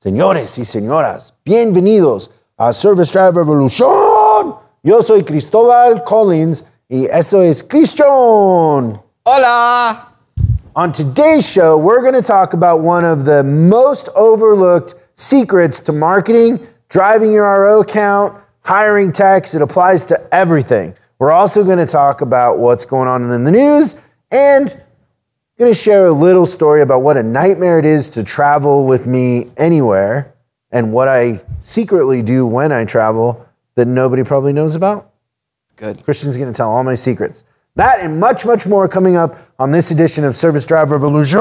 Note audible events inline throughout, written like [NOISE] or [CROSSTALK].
Señores y señoras, bienvenidos a Service Drive Revolution. Yo soy Cristobal Collins y eso es Christian. Hola! On today's show, we're going to talk about one of the most overlooked secrets to marketing, driving your RO account, hiring techs. It applies to everything. We're also going to talk about what's going on in the news and going to share a little story about what a nightmare it is to travel with me anywhere and what I secretly do when I travel that nobody probably knows about. Good. Christian's going to tell all my secrets. That and much, much more coming up on this edition of Service Drive Revolution.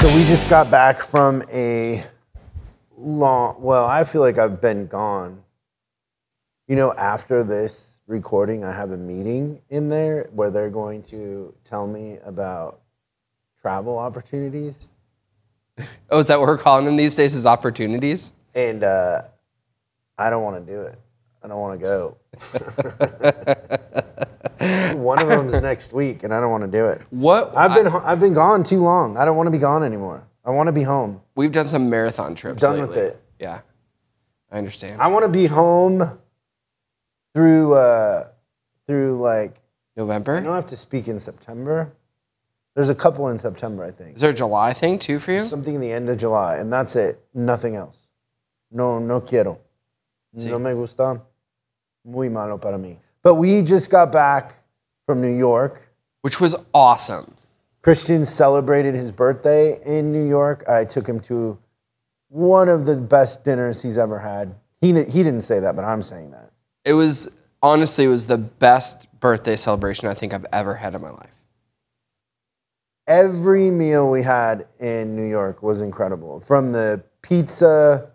So we just got back from a long, well, I feel like I've been gone. You know, after this recording, I have a meeting in there where they're going to tell me about travel opportunities. [LAUGHS] Oh, is that what we're calling them these days? Is opportunities? And uh, I don't want to do it. I don't want to go. [LAUGHS] One of them's next week, and I don't want to do it. What? I've been I've been gone too long. I don't want to be gone anymore. I want to be home. We've done some marathon trips. Done with it. Yeah, I understand. I want to be home through uh, through like November. I don't have to speak in September. There's a couple in September, I think. Is there a July thing too for you? Something in the end of July, and that's it. Nothing else. No, no quiero. Sí. No me gusta. Muy malo para mí. But we just got back from New York. Which was awesome. Christian celebrated his birthday in New York. I took him to one of the best dinners he's ever had. He, he didn't say that, but I'm saying that. It was honestly, it was the best birthday celebration I think I've ever had in my life. Every meal we had in New York was incredible, from the pizza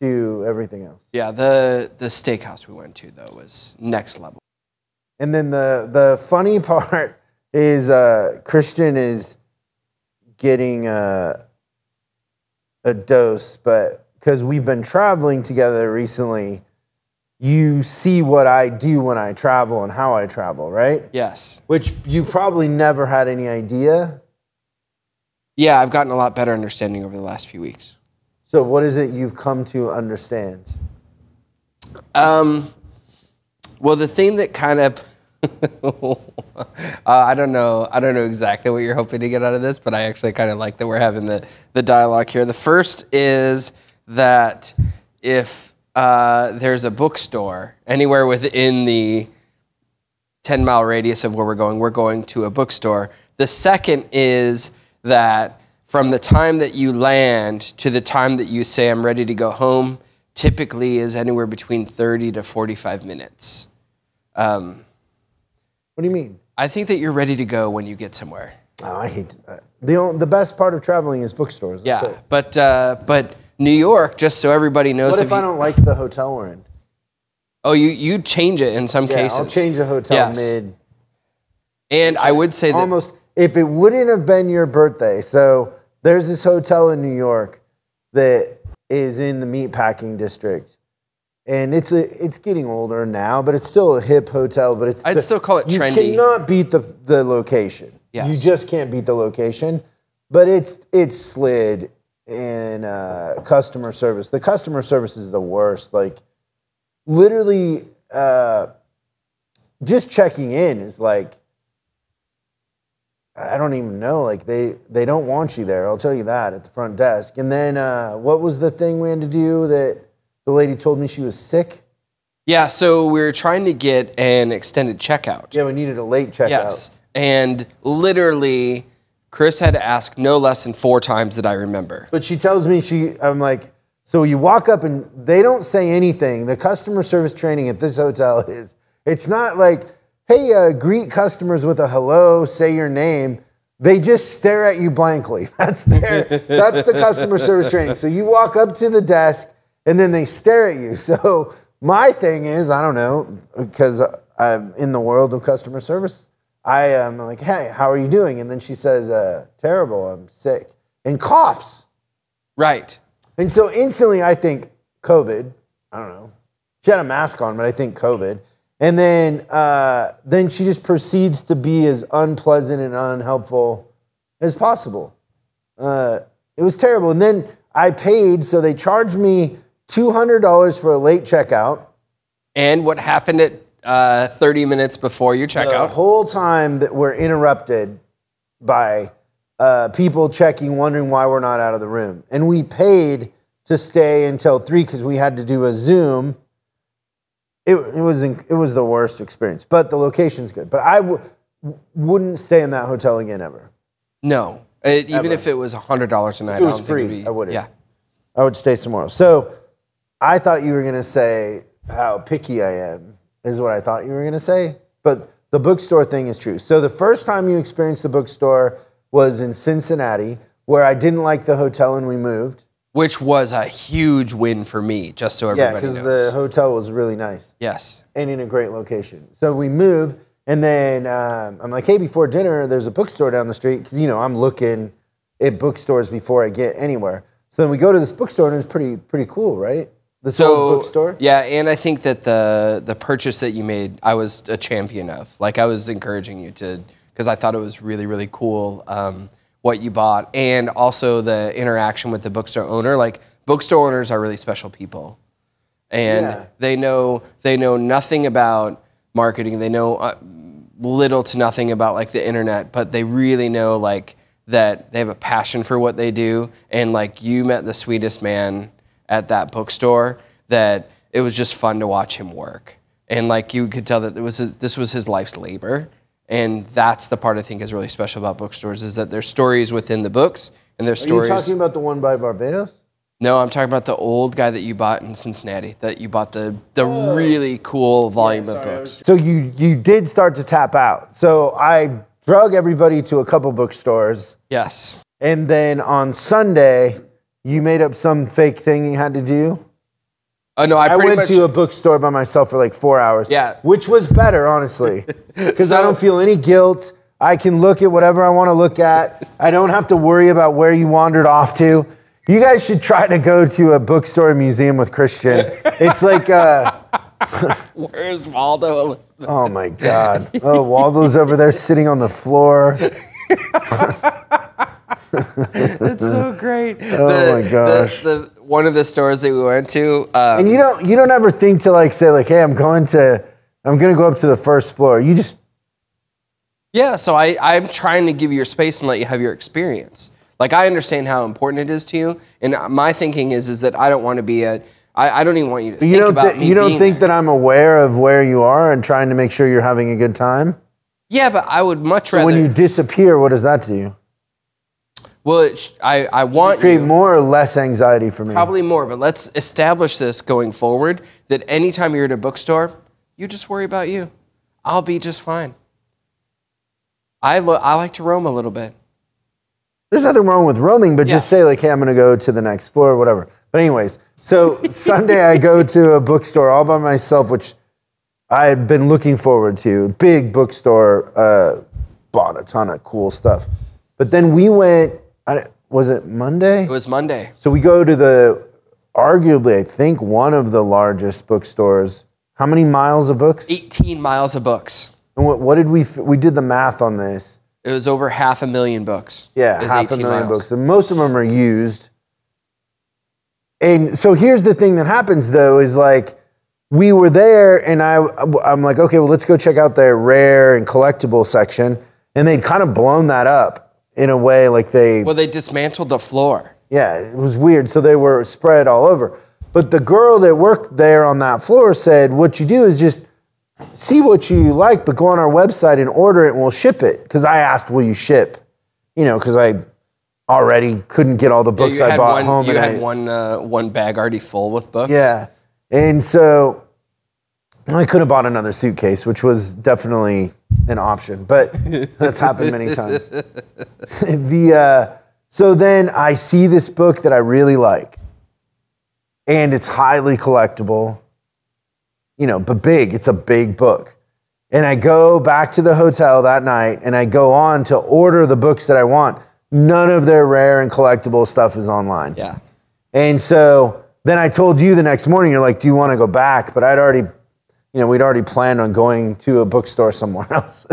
to everything else. Yeah, the the steakhouse we went to though was next level. And then the the funny [LAUGHS] part is uh, Christian is getting a, a dose, but because we've been traveling together recently, you see what I do when I travel and how I travel, right? Yes. Which you probably never had any idea. Yeah, I've gotten a lot better understanding over the last few weeks. So, what is it you've come to understand? Um, well, the thing that kind of, [LAUGHS] [LAUGHS] uh, I don't know, I don't know exactly what you're hoping to get out of this, but I actually kind of like that we're having the the dialogue here. The first is that if uh, there's a bookstore anywhere within the 10 mile radius of where we're going, we're going to a bookstore. The second is that from the time that you land to the time that you say, I'm ready to go home, typically is anywhere between 30 to 45 minutes. Um, What do you mean? I think that you're ready to go when you get somewhere. Oh, I hate uh, the the best part of traveling is bookstores. Yeah, it. but uh, but New York, just so everybody knows. What if if I you- don't like the hotel we're in? Oh, you you change it in some Yeah, cases. I'll change a hotel Yes. mid. And I would say that Almost. If it wouldn't have been your birthday, so there's this hotel in New York that is in the meatpacking district, and it's a it's getting older now, but it's still a hip hotel. But it's I'd the- still call it trendy. you cannot beat the the location. Yes. You just can't beat the location, but it's it's slid in uh, customer service. The customer service is the worst. Like literally, uh, just checking in is like I don't even know. Like they they don't want you there. I'll tell you that at the front desk. And then uh, what was the thing we had to do that the lady told me she was sick? yeah. So we are trying to get an extended checkout. Yeah, we needed a late checkout. Yes, and literally, Chris had to ask no less than four times that I remember. But she tells me she. I'm like, so you walk up and they don't say anything. The customer service training at this hotel [LAUGHS] is. It's not like, hey, uh, greet customers with a hello, say your name. They just stare at you blankly. [LAUGHS] That's their. that's the customer service training. So you walk up to the desk and then they stare at you. [LAUGHS] So my thing is, I don't know, because I'm in the world of customer service. I am like, hey, how are you doing? And then she says, uh, terrible, I'm sick, and coughs. Right. And so instantly I think, COVID, I don't know. She had a mask on, but I think COVID. And then uh, then she just proceeds to be as unpleasant and unhelpful as possible. Uh, it was terrible. And then I paid, so they charged me two hundred dollars for a late checkout. And what happened at uh, 30 minutes before your checkout? The whole time that we're interrupted by uh, people checking, wondering why we're not out of the room. And we paid to stay until three because we had to do a Zoom. It, it was it was the worst experience, but the location's good. But I w- wouldn't stay in that hotel again ever. no. It, even Ever. if it was $100 a night, it I was free, be, I wouldn't. Yeah. I would stay somewhere else. So I thought you were gonna say how picky I am is what I thought you were gonna say. But the bookstore thing is true. So the first time you experienced the bookstore was in Cincinnati, where I didn't like the hotel and we moved. Which was a huge win for me, just so Yeah, everybody because knows. the hotel was really nice yes. and in a great location. So we move, and then um, I'm like, hey, before dinner, there's a bookstore down the street because you know I'm looking at bookstores before I get anywhere. So then we go to this bookstore, and it's pretty pretty cool, right? This old So bookstore. yeah, and I think that the the purchase that you made, I was a champion of. Like I was encouraging you to, because I thought it was really really cool um, what you bought, and also the interaction with the bookstore owner. Like bookstore owners are really special people, and Yeah. they know they know nothing about marketing. They know uh, little to nothing about like the internet, but they really know like that they have a passion for what they do. And like you met the sweetest man at that bookstore that it was just fun to watch him work. And like you could tell that it was this was his life's labor. And that's the part I think is really special about bookstores is that there's stories within the books and there's Are you stories. talking about the one by Barbados? No, I'm talking about the old guy that you bought in Cincinnati. That you bought the the oh. really cool volume of books. So you you did start to tap out. So I drug everybody to a couple bookstores, Yes. and then on Sunday, you made up some fake thing you had to do. Oh no, I, I went much to a bookstore by myself for like four hours. Yeah. Which was better, honestly. [LAUGHS] Because I don't feel any guilt. I can look at whatever I want to look at. I don't have to worry about where you wandered off to. You guys should try to go to a bookstore museum with Christian. It's like, uh, [LAUGHS] Where's Waldo? oh my God. Oh, Waldo's over there sitting on the floor. [LAUGHS] It's so [LAUGHS] great. Oh my gosh. The, the, one of the stores that we went to, um, And you don't, you don't ever think to like say like, hey, I'm going to, I'm going to go up to the first floor. You just, yeah. So I, I'm trying to give you your space and let you have your experience. Like I understand how important it is to you, and my thinking is is that I don't want to be a. I, I don't even want you to you think don't, about thi- me you don't being think there. that I'm aware of where you are and trying to make sure you're having a good time. Yeah, but I would much rather. when you disappear, what does that do? Well, it sh- I I want Create you more or less anxiety for me. probably more, but let's establish this going forward. That anytime you're at a bookstore, you just worry about you. I'll be just fine. I lo- I like to roam a little bit. There's nothing wrong with roaming, but just say like, "Hey, I'm going to go to the next floor, or whatever." But anyways, so [LAUGHS] Sunday I go to a bookstore all by myself, which I had been looking forward to. Big bookstore, uh, bought a ton of cool stuff. But then we went. I, was it Monday? It was Monday. So we go to the arguably, I think, one of the largest bookstores. How many miles of books? 18 miles of books. And what, what did we? We did the math on this. It was over half a million books. Yeah, half a million miles. books, and most of them are used. And so here's the thing that happens though is like we were there, and I I'm like, okay, well let's go check out their rare and collectible section, and they'd kind of blown that up in a way like they Well, they dismantled the floor. yeah, it was weird. So they were spread all over. But the girl that worked there on that floor said, what you do is just see what you like, but go on our website and order it and we'll ship it. Because I asked, will you ship? You know, because I already couldn't get all the books you I bought one, home. You and had I- one uh, one bag already full with books. Yeah. And so I could have bought another suitcase, which was definitely an option, but [LAUGHS] that's happened many times. [LAUGHS] the uh, so then I see this book that I really like, and it's highly collectible. You know, but big. It's a big book. And I go back to the hotel that night and I go on to order the books that I want. None of their rare and collectible stuff is online. Yeah. And so then I told you the next morning, you're like, do you want to go back? But I'd already, you know, we'd already planned on going to a bookstore somewhere [LAUGHS] else.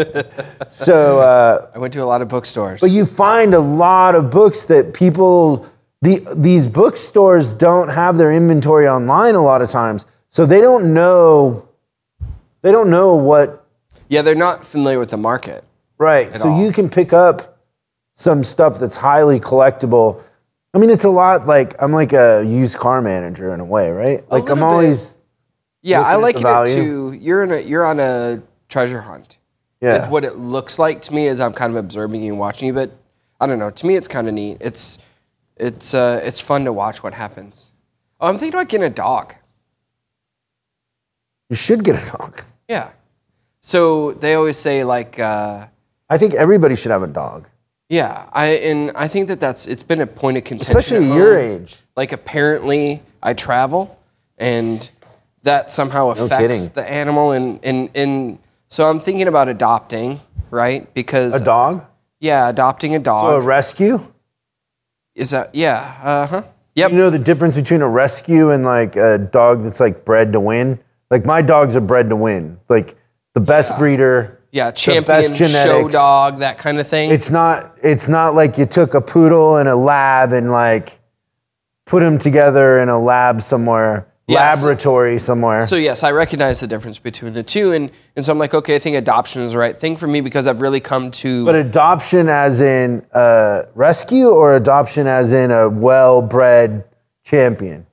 [LAUGHS] so, uh, I went to a lot of bookstores. but you find a lot of books that people, the, these bookstores don't have their inventory online a lot of times. So they don't know, they don't know what yeah, they're not familiar with the market. Right. So all. you can pick up some stuff that's highly collectible. I mean, it's a lot like I'm like a used car manager in a way, right? Like I'm always. bit. Yeah, I Looking at liken the it value. to you're in a you're on a treasure hunt. yeah. Is what it looks like to me as I'm kind of observing you and watching you. But I don't know. To me, it's kind of neat. It's it's uh, it's fun to watch what happens. Oh, I'm thinking about getting a dog. you should get a dog. Yeah. So they always say like, uh, I think everybody should have a dog, yeah. I and I think that that's it's been a point of contention. especially your age. Like apparently I travel, and that somehow affects kidding. the animal. And and and so I'm thinking about adopting, right? Because A dog? yeah, adopting a dog. So a rescue? Is that yeah? Uh huh. Yep. You know the difference between a rescue and like a dog that's like bred to win? Like my dogs are bred to win. Like the best breeder. yeah, champion, best show dog, that kind of thing. It's not it's not like you took a poodle and a lab and like put them together in a lab somewhere, Laboratory somewhere. so yes, I recognize the difference between the two, and and so I'm like, okay, I think adoption is the right thing for me because I've really come to. but adoption as in uh, rescue or adoption as in a well-bred champion?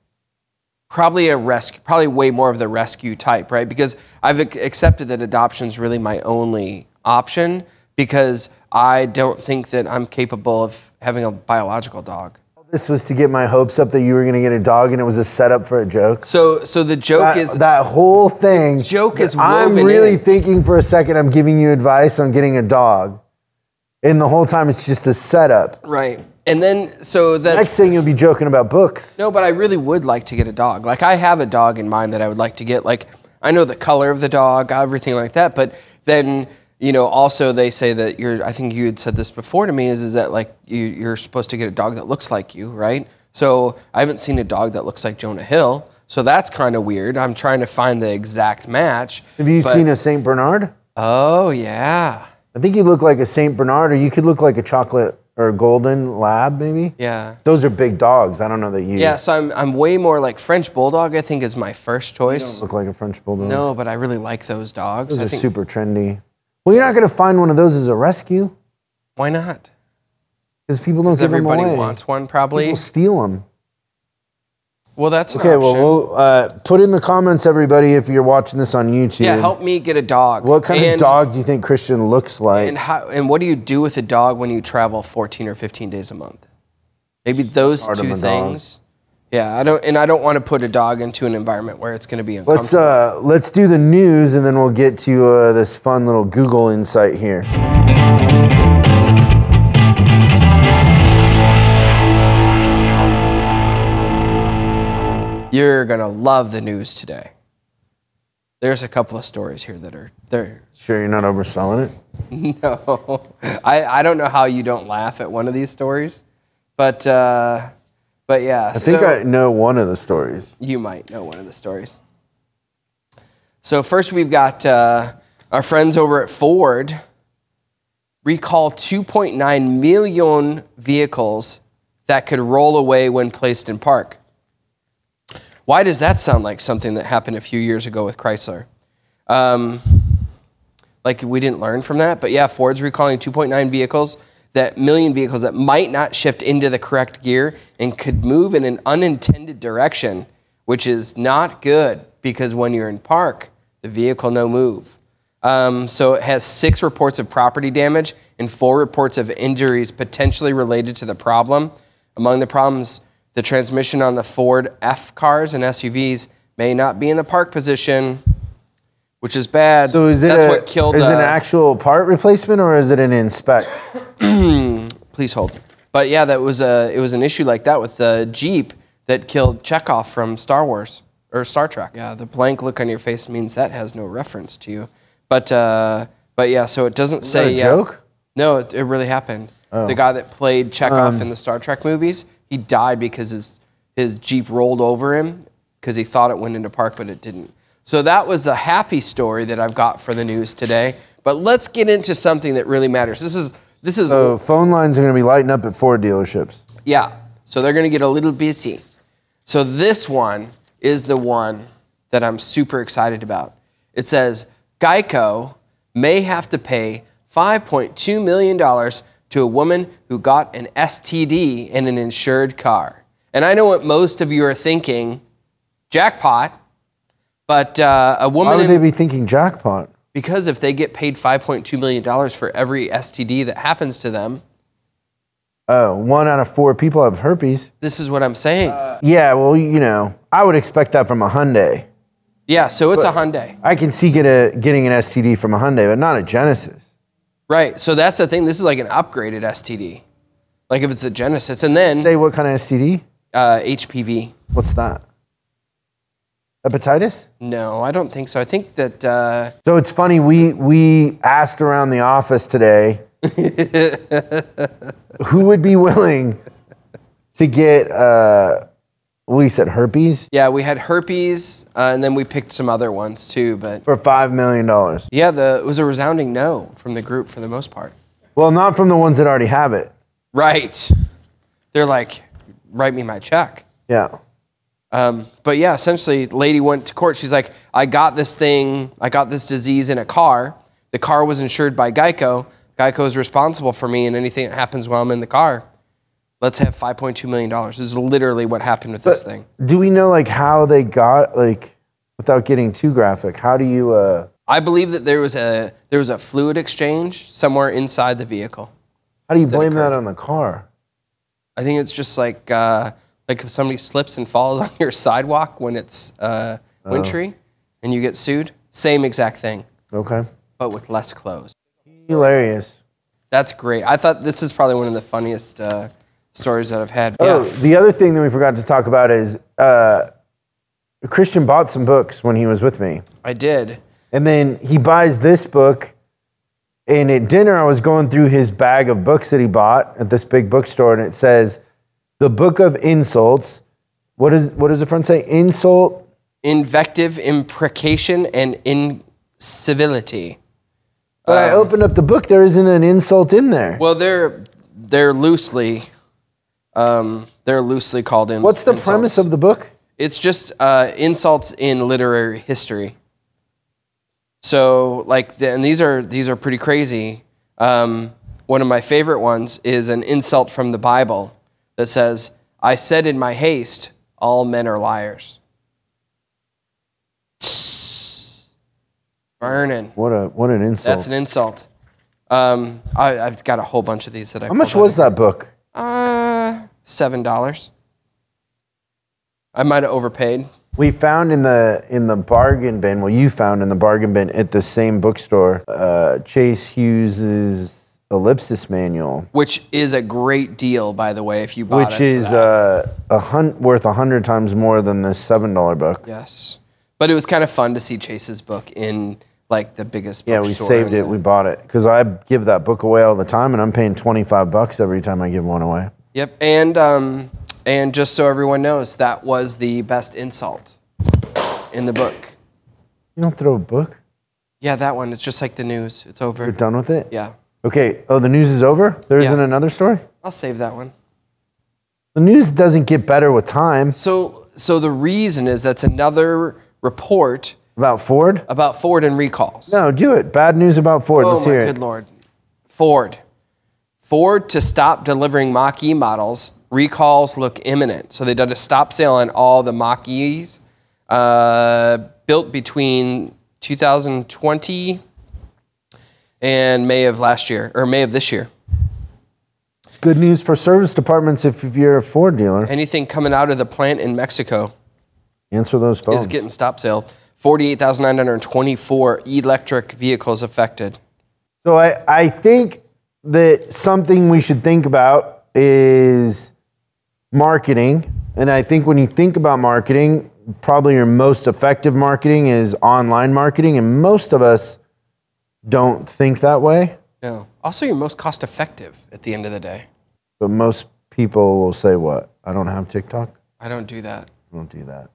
probably a rescue, probably way more of the rescue type, right? Because I've accepted that adoption is really my only option because I don't think that I'm capable of having a biological dog. This was to get my hopes up that you were going to get a dog and it was a setup for a joke. So, so the joke That, is that whole thing. joke is I'm really in. thinking for a second I'm giving you advice on getting a dog. And the whole time it's just a setup. right, and then so that Next thing you'll be joking about books. No, but I really would like to get a dog. Like I have a dog in mind that I would like to get. Like I know the color of the dog, everything like that. But then you know, also they say that you're. I think you had said this before to me. Is is that like you, you're supposed to get a dog that looks like you, right? So I haven't seen a dog that looks like Jonah Hill. So that's kind of weird. I'm trying to find the exact match. Have you but- seen a St. Bernard? Oh yeah, I think you look like a St. Bernard or you could look like a chocolate or a golden lab maybe. yeah. Those are big dogs. I don't know that you Yeah, so I'm, I'm way more like French Bulldog. I think is my first choice. look like a French bulldog. No, but I really like those dogs. Those I are super trendy. Well, you're not going to find one of those as a rescue Why not? because people don't give them Everybody away. wants one, probably. People steal them. Well, that's Okay, well, we'll uh, put in the comments, everybody, if you're watching this on YouTube. yeah, help me get a dog. What kind and, of dog do you think Christian looks like? And how? And what do you do with a dog when you travel 14 or 15 days a month? Maybe those two things. Yeah, I don't, and I don't want to put a dog into an environment where it's going to be uncomfortable. let's uh, let's do the news, and then we'll get to uh, this fun little Google insight here. You're gonna love the news today. There's a couple of stories here that are there. Sure, you're not overselling it. [LAUGHS] No, I, I don't know how you don't laugh at one of these stories, but uh, but yeah. I think I know one of the stories. You might know one of the stories. So first, we've got uh, our friends over at Ford recall 2.9 million vehicles that could roll away when placed in park. Why does that sound like something that happened a few years ago with Chrysler? Um, like we didn't learn from that, but yeah, Ford's recalling 2.9 vehicles that million vehicles that might not shift into the correct gear and could move in an unintended direction, which is not good because when you're in park, the vehicle no move. Um, so it has six reports of property damage and four reports of injuries potentially related to the problem. Among the problems, the transmission on the Ford F cars and SUVs may not be in the park position, which is bad. So is it That's a, what killed. is it an uh, actual part replacement or is it an inspect? [CLEARS THROAT] please hold. But yeah, that was a it was an issue like that with the Jeep that killed Chekov from Star Wars or Star Trek. Yeah, the blank look on your face means that has no reference to you. But uh, but yeah, so it doesn't that say a yeah. joke? No, it, it really happened. The guy that played Chekov in the Star Trek movies, he died because his his Jeep rolled over him because he thought it went into park, but it didn't. So that was a happy story that I've got for the news today. But let's get into something that really matters. This is this is So phone lines are going to be lighting up at Ford dealerships. yeah. So they're going to get a little busy. So this one is the one that I'm super excited about. It says Geico may have to pay $5.2 million to a woman who got an STD in an insured car. And I know what most of you are thinking jackpot, but uh, a Why woman, would in- they be thinking jackpot? because if they get paid $5.2 million for every STD that happens to them, Oh, one out of four people have herpes. this is what I'm saying. Yeah, well, you know, I would expect that from a Hyundai. yeah, so it's a Hyundai. I can see get a, getting an STD from a Hyundai, but not a Genesis. Right. So that's the thing. This is like an upgraded STD. Like if it's a Genesis, and then Say what kind of STD? uh, HPV. What's that? Hepatitis? No, I don't think so. I think that uh, So it's funny. We we asked around the office today [LAUGHS] who would be willing to get. Uh, we said herpes yeah, we had herpes, uh, and then we picked some other ones too. But for five million dollars. yeah, the it was a resounding no from the group for the most part. Well, not from the ones that already have it. Right. They're like, write me my check. Yeah. Um, but yeah, essentially, lady went to court. She's like, I got this thing, I got this disease in a car. The car was insured by Geico. Geico is responsible for me and anything that happens while I'm in the car. Let's have $5.2 million. This is literally what happened with this thing. Do we know like how they got like without getting too graphic? How do you? uh I believe that there was a there was a fluid exchange somewhere inside the vehicle. How do you blame that on the car? I think it's just like uh, like if somebody slips and falls [LAUGHS] on your sidewalk when it's uh, wintry and you get sued. Same exact thing, Okay. but with less clothes. Hilarious. That's great. I thought this is probably one of the funniest uh, stories that I've had. Oh, Yeah. the other thing that we forgot to talk about is uh, Christian bought some books when he was with me. I did. And then he buys this book. And at dinner, I was going through his bag of books that he bought at this big bookstore, and it says, "The Book of Insults." What is what does the front say? Insult. Invective, imprecation, and incivility. But I opened up the book. There isn't an insult in there. Well, they're they're loosely um, they're loosely called in. What's the insults. premise of the book? It's just uh, insults in literary history. So, like, the, and these are these are pretty crazy. Um, one of my favorite ones is an insult from the Bible that says, "I said in my haste, all men are liars." [SNIFFS] Burning. What a what an insult. That's an insult. Um, I, I've got a whole bunch of these that I. How much was that book? Uh, seven dollars. I might have overpaid. We found in the in the bargain bin. Well, you found in the bargain bin at the same bookstore, uh, Chase Hughes's ellipsis manual, which is a great deal, by the way, if you bought which it. is uh, a hun- worth a hundred times more than this seven dollar book. yes, but it was kind of fun to see Chase's book in like the biggest. Yeah, we saved it. the- We bought it because I give that book away all the time, and I'm paying twenty five bucks every time I give one away. Yep, and um, and just so everyone knows, that was the best insult in the book. You don't throw a book. Yeah, that one. It's just like the news. It's over. You're done with it. Yeah, Okay. Oh, the news is over. There Yeah. not another story. I'll save that one. The news doesn't get better with time. So, so the reason is that's another report About Ford. about Ford and recalls. No, do it. Bad news about Ford. Oh Let's my hear good it. lord. Ford. Ford to stop delivering Mach E models. Recalls look imminent. So they did a stop sale on all the Mach E's uh, built between 2020 and May of last year, or May of this year. Good news for service departments if you're a Ford dealer. Anything coming out of the plant in Mexico Answer those phones. is getting stop sale. 48,924 electric vehicles affected. So I, I think that something we should think about is marketing. And I think when you think about marketing, probably your most effective marketing is online marketing. And most of us don't think that way. No. Also, you're most cost effective at the end of the day. But most people will say, What? I don't have TikTok? I don't do that. I Don't do that.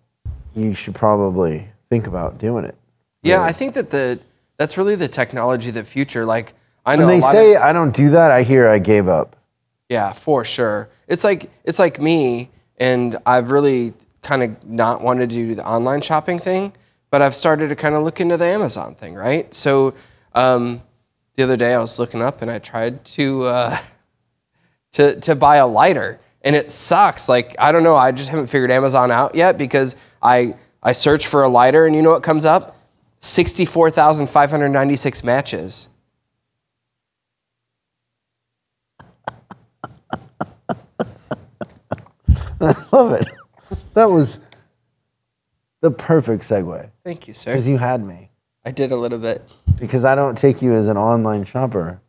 You should probably think about doing it. Yeah, I think that the that's really the technology of the future. Like I know When they say of, I don't do that, I hear I gave up. yeah, for sure. It's like it's like me, and I've really kind of not wanted to do the online shopping thing, but I've started to kind of look into the Amazon thing, right? So um, the other day I was looking up and I tried to uh, [LAUGHS] to to buy a lighter, and it sucks. Like I don't know, I just haven't figured Amazon out yet because I I search for a lighter, and you know what comes up? Sixty-four thousand five hundred ninety-six matches. I [LAUGHS] love it. That was the perfect segue Thank you, sir. because you had me. I did a little bit. Because I don't take you as an online shopper.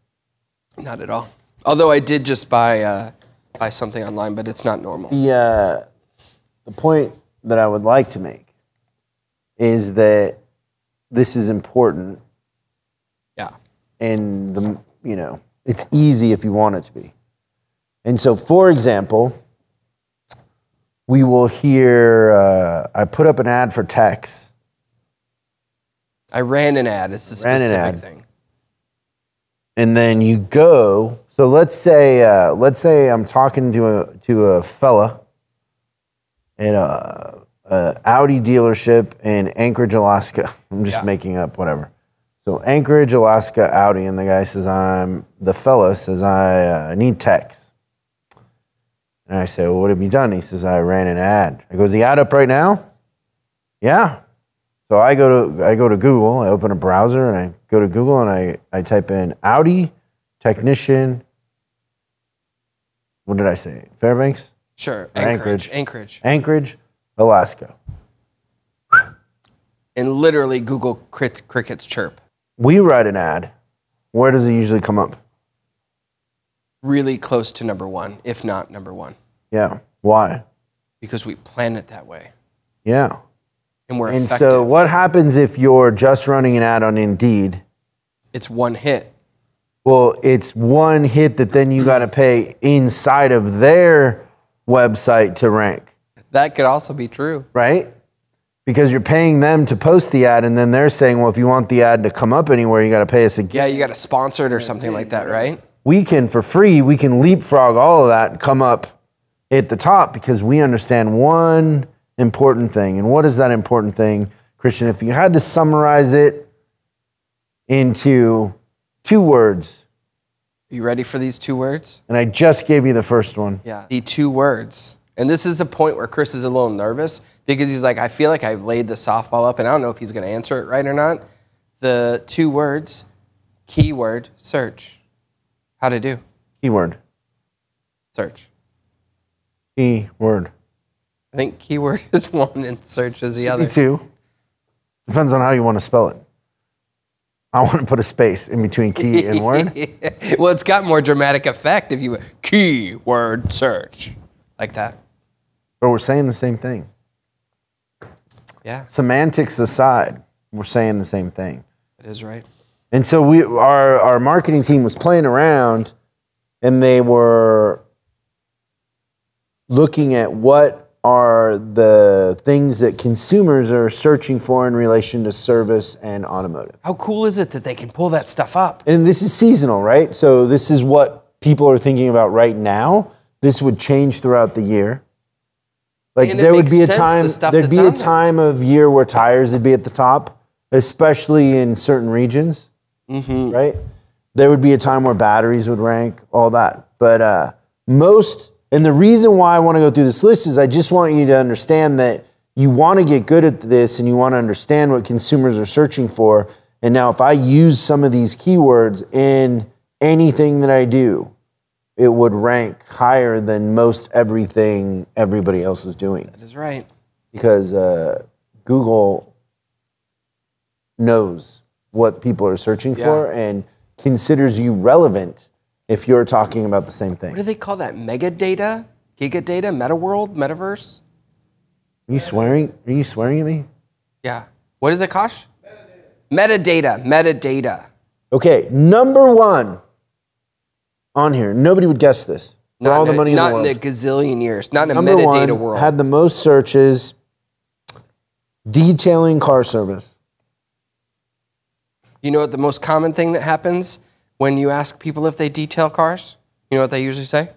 Not at all. Although I did just buy uh, buy something online, but it's not normal. The, uh, the point that I would like to make is that this is important Yeah. and the you know it's easy if you want it to be and so for example we will hear uh, i put up an ad for techs I ran an ad. It's a Ran an specific ad. thing. and then you go so let's say uh, let's say i'm talking to a to a fella at a, a audi dealership in anchorage alaska. [LAUGHS] I'm just making up whatever. So anchorage alaska audi and the guy says i'm the fella says i uh, need techs and i say well what have you done? He says i ran an ad. I go is the ad up right now? Yeah so I go to I go to Google, I open a browser and I go to Google and I, I type in Audi technician. What did I say? Fairbanks? Sure. Anchorage. Anchorage. Anchorage. Anchorage, Alaska. And literally Google crit- crickets chirp. We write an ad. Where does it usually come up? Really close to number one, if not number one, Yeah. Why? because we plan it that way. Yeah. And we're And effective. so what happens if you're just running an ad on Indeed? It's one hit. Well, it's one hit that then you got to pay inside of their website to rank. That could also be true. right? Because you're paying them to post the ad, and then they're saying, well, if you want the ad to come up anywhere, you got to pay us again. Yeah, you got to sponsor it or something like that, right? We can, for free, we can leapfrog all of that and come up at the top because we understand one important thing. And what is that important thing, Christian? If you had to summarize it into two words, Are you ready for these two words? and I just gave you the first one. Yeah. The two words. And this is the point where Chris is a little nervous because he's like, I feel like I've laid the softball up and I don't know if he's going to answer it right or not. The two words, keyword, search. How to do? Keyword. Search. Keyword. I think keyword is [LAUGHS] one and search is the Me other. too. Depends on how you want to spell it. I want to put a space in between key and word. [LAUGHS] well, it's got more dramatic effect if you keyword search like that. But we're saying the same thing. Yeah, Semantics aside, we're saying the same thing. that is right. And so we our our marketing team was playing around and they were looking at what are the things that consumers are searching for in relation to service and automotive. How cool is it that they can pull that stuff up? And this is seasonal, right? So this is what people are thinking about right now. This would change throughout the year. Like there would be a time the there'd be a there. time of year where tires would be at the top, especially in certain regions, Mm-hmm. right? There would be a time where batteries would rank, all that. But uh, most, and the reason why I want to go through this list is I just want you to understand that you want to get good at this and you want to understand what consumers are searching for. And now, if I use some of these keywords in anything that I do, it would rank higher than most everything everybody else is doing That is right. because uh, Google knows what people are searching for and considers you relevant if you're talking about the same thing. What do they call that? Mega data? Giga data? Meta world? Metaverse? Are you swearing? Are you swearing at me? Yeah. What is it, Kosh? Metadata. Metadata. Metadata. Okay, number one on here. Nobody would guess this. for all the a- money in the not in a gazillion years. Not in a Number metadata one world. had the most searches. Detailing car service. you know what the most common thing that happens when you ask people if they detail cars? You know what they usually say?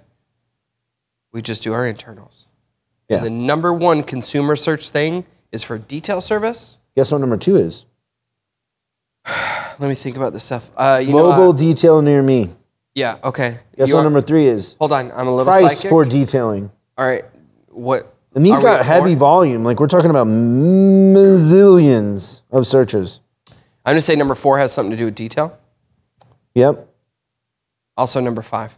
We just do our internals. Yeah. And the number one consumer search thing is for detail service. Guess what number two is? [SIGHS] Let me think about this stuff. Uh, you know, Mobile uh, detail near me. yeah. Okay. Guess You what are- number three is? Hold on. I'm a little Price psychic. for detailing. All right. What? And these got heavy volume. Like we're talking about millions of searches. I'm gonna say number four has something to do with detail. Yep. Also number five.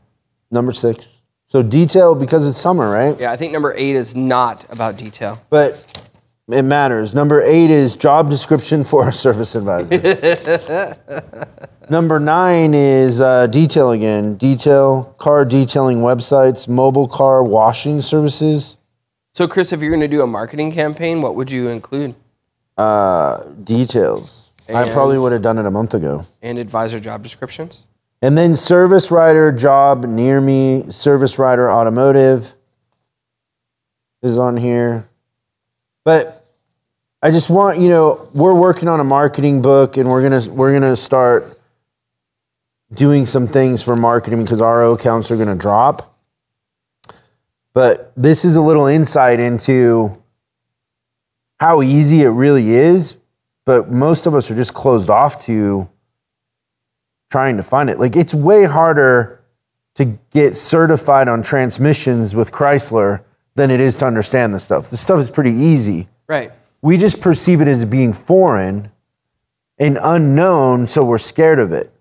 Number six. So detail because it's summer, right? Yeah, I think number eight is not about detail. But it matters. Number eight is job description for a [LAUGHS] service advisor. [LAUGHS] Number nine is uh, detail again. Detail, car detailing websites, mobile car washing services, So, Chris, if you're gonna do a marketing campaign, what would you include? uh, details. I probably would have done it a month ago. And advisor job descriptions. And then service writer job near me, service writer automotive is on here. But I just want, you know, we're working on a marketing book and we're going to we're going to start doing some things for marketing because RO counts are going to drop. But this is a little insight into how easy it really is, but most of us are just closed off to trying to find it. Like it's way harder to get certified on transmissions with Chrysler than it is to understand this stuff. This stuff is pretty easy. Right. We just perceive it as being foreign and unknown, so we're scared of it.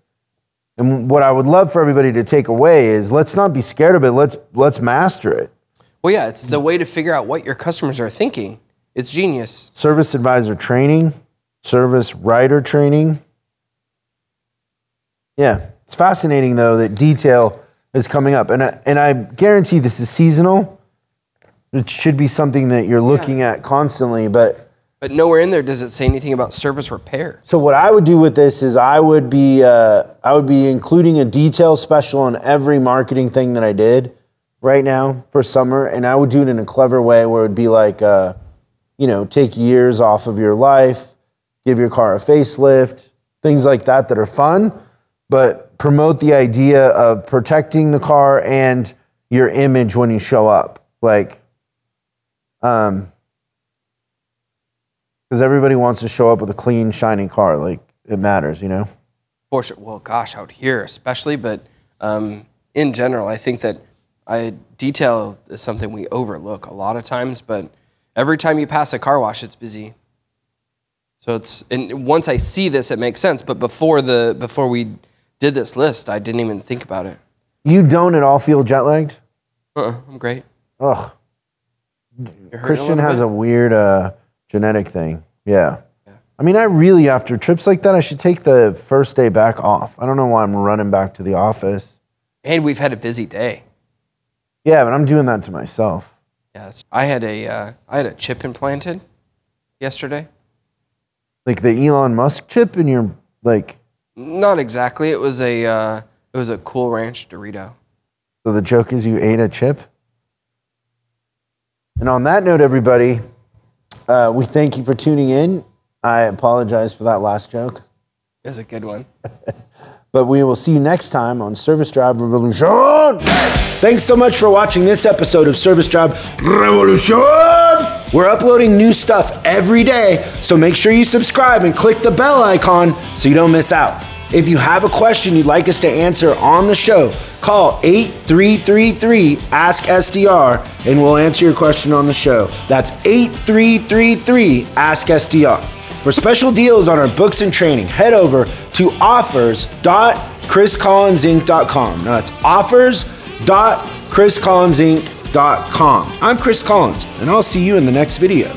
And what I would love for everybody to take away is let's not be scared of it. Let's let's master it. Well, yeah, it's the way to figure out what your customers are thinking. It's genius. Service advisor training, service writer training. Yeah, it's fascinating though that detail is coming up, and I, and I guarantee this is seasonal. It should be something that you're looking at constantly, but. But nowhere in there does it say anything about service repair. So what I would do with this is I would be uh, I would be including a detail special on every marketing thing that I did right now for summer, and I would do it in a clever way where it would be like, uh, you know, take years off of your life, give your car a facelift, things like that that are fun, but promote the idea of protecting the car and your image when you show up, like. Um, because everybody wants to show up with a clean, shiny car. Like it matters, you know. For sure. Well, gosh, out here especially, but um, in general, I think that I detail is something we overlook a lot of times. But every time you pass a car wash, it's busy. So it's and once I see this, it makes sense. But before the before we did this list, I didn't even think about it. You don't at all feel jet lagged. Uh-uh, I'm great. Ugh, Christian little has bit? a weird uh, genetic thing. Yeah. I mean, I really after trips like that, I should take the first day back off. I don't know why I'm running back to the office. and we've had a busy day. Yeah, but I'm doing that to myself. Yes, I had a uh, I had a chip implanted yesterday. Like the Elon Musk chip in your like. Not exactly. It was a uh, it was a Cool Ranch Dorito. So the joke is you ate a chip. And on that note, everybody, uh, we thank you for tuning in. I apologize for that last joke. It was a good one. [LAUGHS] But we will see you next time on Service Drive Revolution. Thanks so much for watching this episode of Service Drive Revolution. We're uploading new stuff every day, so make sure you subscribe and click the bell icon so you don't miss out. If you have a question you'd like us to answer on the show, call 8333 Ask SDR and we'll answer your question on the show. That's 8333 Ask SDR. For special deals on our books and training, head over to offers.chriscollinsinc.com. Now that's offers.chriscollinsinc.com. I'm Chris Collins, and I'll see you in the next video.